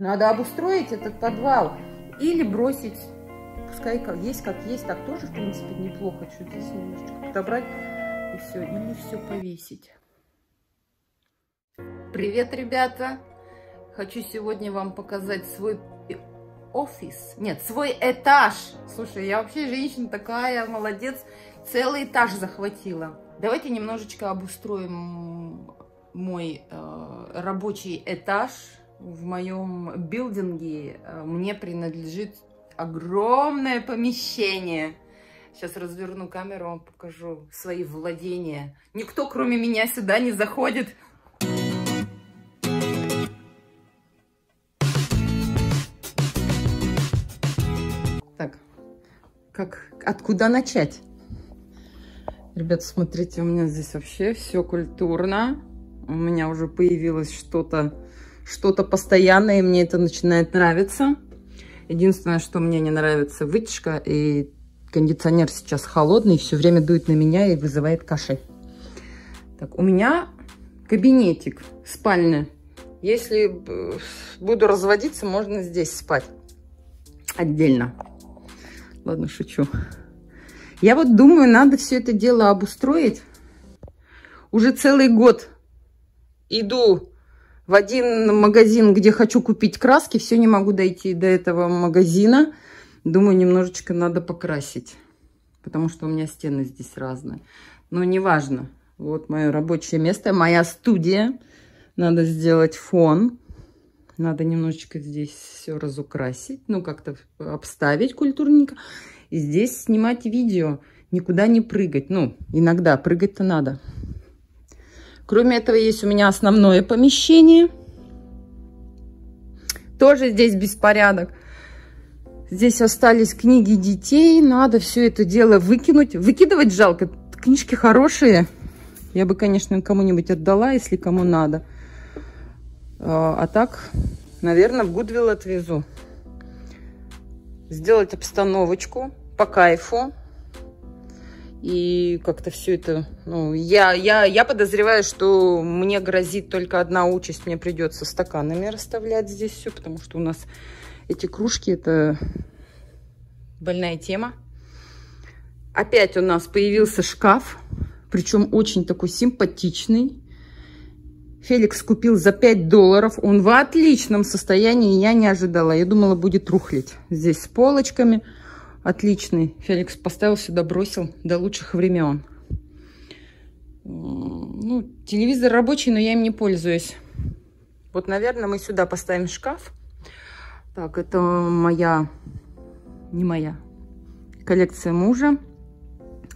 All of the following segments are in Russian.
Надо обустроить этот подвал или бросить, пускай есть, как есть, так тоже, в принципе, неплохо. Чуть здесь немножечко отобрать и все, или все повесить. Привет, ребята! Хочу сегодня вам показать свой офис, нет, свой этаж. Слушай, я вообще женщина такая, молодец, целый этаж захватила. Давайте немножечко обустроим мой э, рабочий этаж в моем билдинге э, мне принадлежит огромное помещение. Сейчас разверну камеру, вам покажу свои владения. Никто, кроме меня, сюда не заходит. Так, как, откуда начать? Ребята, смотрите, у меня здесь вообще все культурно. У меня уже появилось что-то что-то постоянное, и мне это начинает нравиться. Единственное, что мне не нравится, вытяжка, и кондиционер сейчас холодный, все время дует на меня и вызывает кашель. Так, у меня кабинетик, спальня. Если буду разводиться, можно здесь спать отдельно. Ладно, шучу. Я вот думаю, надо все это дело обустроить. Уже целый год иду в один магазин, где хочу купить краски. Все не могу дойти до этого магазина. Думаю, немножечко надо покрасить. Потому что у меня стены здесь разные. Но неважно. Вот мое рабочее место, моя студия. Надо сделать фон. Надо немножечко здесь все разукрасить. Ну, как-то обставить культурненько. И здесь снимать видео. Никуда не прыгать. Ну, иногда прыгать-то надо. Кроме этого, есть у меня основное помещение. Тоже здесь беспорядок. Здесь остались книги детей. Надо все это дело выкинуть. Выкидывать жалко. Книжки хорошие. Я бы, конечно, кому-нибудь отдала, если кому надо. А, а так, наверное, в Гудвилл отвезу. Сделать обстановочку по кайфу. И как-то все это, ну, я, я, я подозреваю, что мне грозит только одна участь. Мне придется стаканами расставлять здесь все, потому что у нас эти кружки, это больная тема. Опять у нас появился шкаф, причем очень такой симпатичный. Феликс купил за 5 долларов. Он в отличном состоянии, я не ожидала. Я думала, будет рухлить. Здесь с полочками отличный. Феликс поставил сюда, бросил до лучших времен. Ну, телевизор рабочий, но я им не пользуюсь. Вот, наверное, мы сюда поставим шкаф. Так, это моя, не моя, коллекция мужа.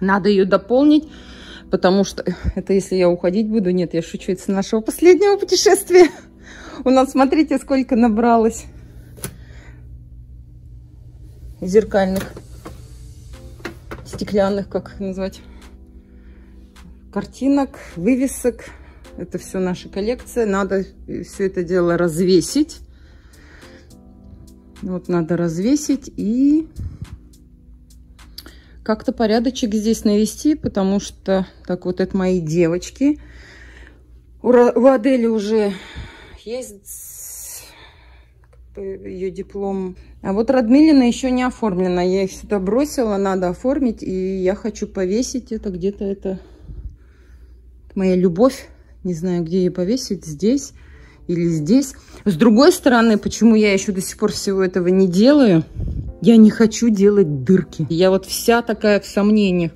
Надо ее дополнить, потому что это если я уходить буду. Нет, я шучу, это с нашего последнего путешествия. У нас, смотрите, сколько набралось зеркальных, стеклянных, как их назвать, картинок, вывесок. Это все наша коллекция. Надо все это дело развесить. Вот надо развесить и как-то порядочек здесь навести, потому что, так вот, это мои девочки. У, у Адели уже есть ее диплом а вот Радмилина еще не оформлена. Я их сюда бросила, надо оформить. И я хочу повесить это где-то. Это моя любовь. Не знаю, где ее повесить. Здесь или здесь. С другой стороны, почему я еще до сих пор всего этого не делаю? Я не хочу делать дырки. Я вот вся такая в сомнениях.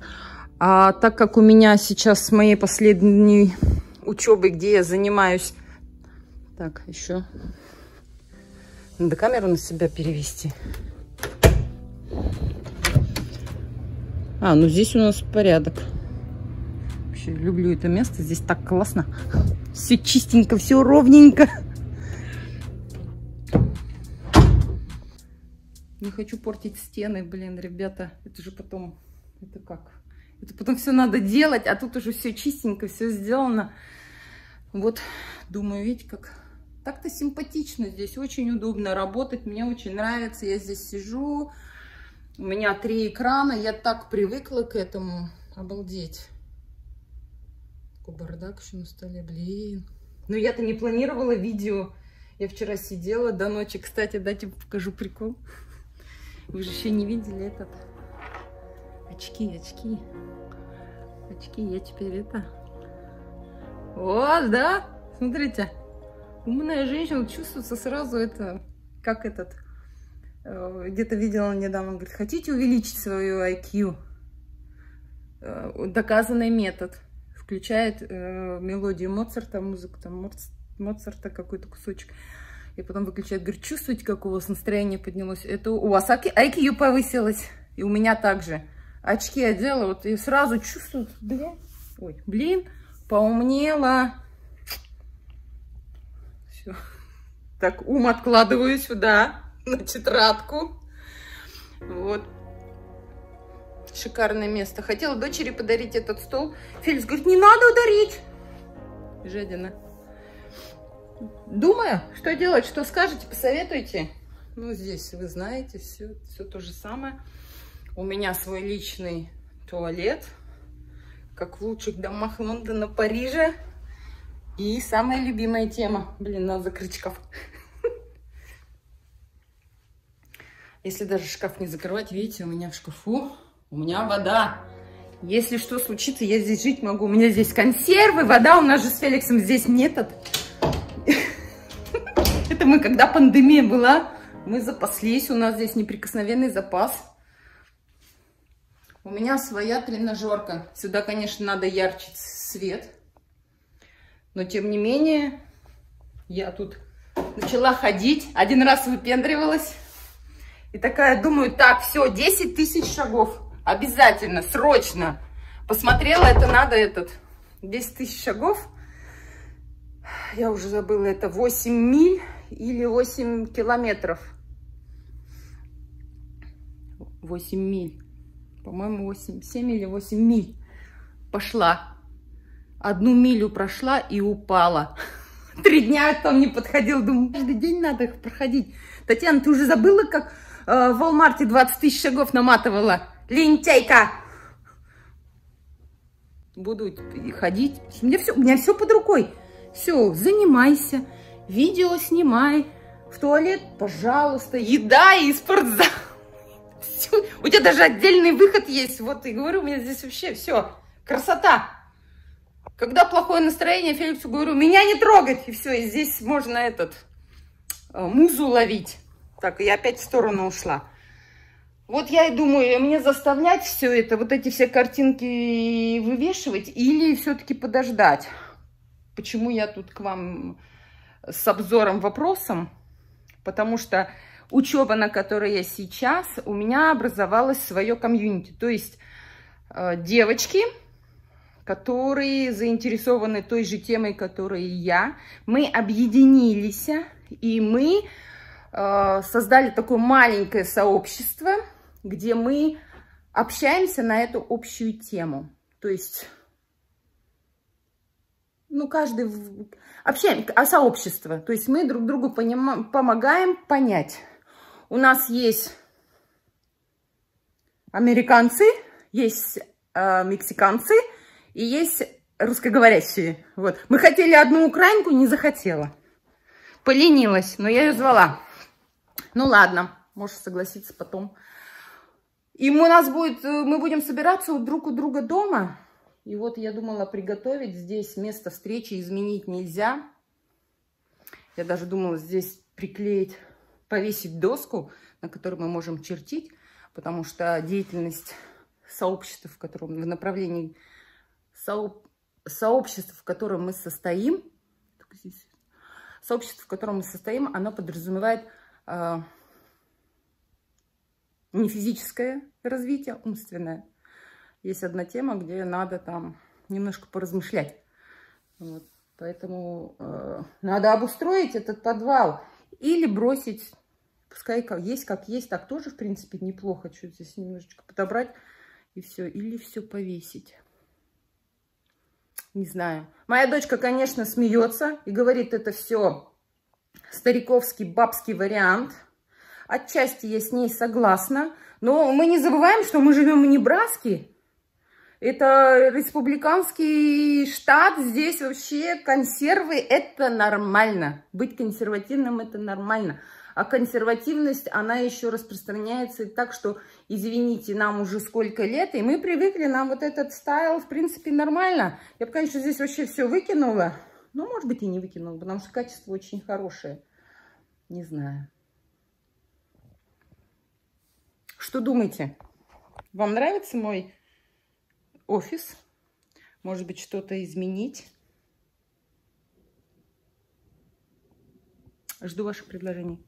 А так как у меня сейчас с моей последней учебой, где я занимаюсь... Так, еще надо камеру на себя перевести. А, ну здесь у нас порядок. Вообще люблю это место. Здесь так классно. Все чистенько, все ровненько. Не хочу портить стены, блин, ребята. Это же потом... Это как? Это потом все надо делать, а тут уже все чистенько, все сделано. Вот, думаю, видите, как так-то симпатично здесь, очень удобно работать, мне очень нравится. Я здесь сижу, у меня три экрана, я так привыкла к этому. Обалдеть. Такой бардак еще на столе, блин. Но я-то не планировала видео Я вчера сидела до ночи. Кстати, дайте покажу прикол. Вы же еще не видели этот. Очки, очки. Очки, я теперь это... Вот, да? Смотрите. Умная женщина чувствуется сразу это... Как этот... Э, где-то видела недавно, говорит, хотите увеличить свою IQ? Э, доказанный метод. Включает э, мелодию Моцарта, музыку там Моцарта, какой-то кусочек. И потом выключает, говорит, чувствуете, как у вас настроение поднялось? Это у вас IQ повысилось. И у меня также. Очки одела, вот и сразу чувствую, блин, ой, блин, поумнела. Все. Так, ум откладываю сюда, на тетрадку. Вот. Шикарное место. Хотела дочери подарить этот стол. Феликс говорит, не надо ударить. Жадина. Думаю, что делать, что скажете, посоветуйте. Ну, здесь вы знаете, все, все то же самое. У меня свой личный туалет, как в лучших домах Лондона, Парижа. И самая любимая тема. Блин, надо закрыть шкаф. Если даже шкаф не закрывать, видите, у меня в шкафу, у меня вода. Если что случится, я здесь жить могу. У меня здесь консервы, вода. У нас же с Феликсом здесь метод. Это мы, когда пандемия была, мы запаслись. У нас здесь неприкосновенный запас. У меня своя тренажерка. Сюда, конечно, надо ярче свет. Но, тем не менее, я тут начала ходить. Один раз выпендривалась. И такая думаю, так, все, 10 тысяч шагов. Обязательно, срочно. Посмотрела, это надо этот. 10 тысяч шагов. Я уже забыла, это 8 миль или 8 километров. 8 миль по-моему, 8, 7 или 8 миль пошла. Одну милю прошла и упала. Три дня там не подходил. Думаю, каждый день надо их проходить. Татьяна, ты уже забыла, как э, в Walmart 20 тысяч шагов наматывала? Лентяйка! Буду ходить. У меня все, у меня все под рукой. Все, занимайся. Видео снимай. В туалет, пожалуйста. Еда и спортзал. У тебя даже отдельный выход есть. Вот и говорю, у меня здесь вообще все. Красота. Когда плохое настроение, Феликсу говорю, меня не трогать. И все, и здесь можно этот э, музу ловить. Так, я опять в сторону ушла. Вот я и думаю, мне заставлять все это, вот эти все картинки вывешивать или все-таки подождать? Почему я тут к вам с обзором вопросом? Потому что учеба, на которой я сейчас, у меня образовалось свое комьюнити. То есть э, девочки, которые заинтересованы той же темой, которой и я, мы объединились, и мы э, создали такое маленькое сообщество, где мы общаемся на эту общую тему. То есть, ну, каждый... Общаемся, а сообщество. То есть мы друг другу поним, помогаем понять, у нас есть американцы, есть э, мексиканцы и есть русскоговорящие. Вот. Мы хотели одну украинку, не захотела. Поленилась, но я ее звала. Ну ладно, можешь согласиться потом. И у нас будет, э, мы будем собираться друг у друга дома. И вот я думала приготовить здесь место встречи, изменить нельзя. Я даже думала здесь приклеить повесить доску, на которой мы можем чертить, потому что деятельность сообщества, в котором в направлении сооб, сообщества, в котором мы состоим, сообщество, в котором мы состоим, оно подразумевает э, не физическое развитие, а умственное. Есть одна тема, где надо там немножко поразмышлять. Вот. Поэтому э, надо обустроить этот подвал или бросить, пускай есть, как есть, так тоже, в принципе, неплохо. Чуть здесь немножечко подобрать и все. Или все повесить. Не знаю. Моя дочка, конечно, смеется и говорит, это все стариковский, бабский вариант. Отчасти я с ней согласна. Но мы не забываем, что мы живем в Небраске. Это республиканский штат, здесь вообще консервы это нормально. Быть консервативным это нормально. А консервативность, она еще распространяется так, что, извините, нам уже сколько лет, и мы привыкли, нам вот этот стайл, в принципе, нормально. Я бы, конечно, здесь вообще все выкинула. Ну, может быть, и не выкинула, потому что качество очень хорошее. Не знаю. Что думаете? Вам нравится мой офис? Может быть, что-то изменить? Жду ваших предложений.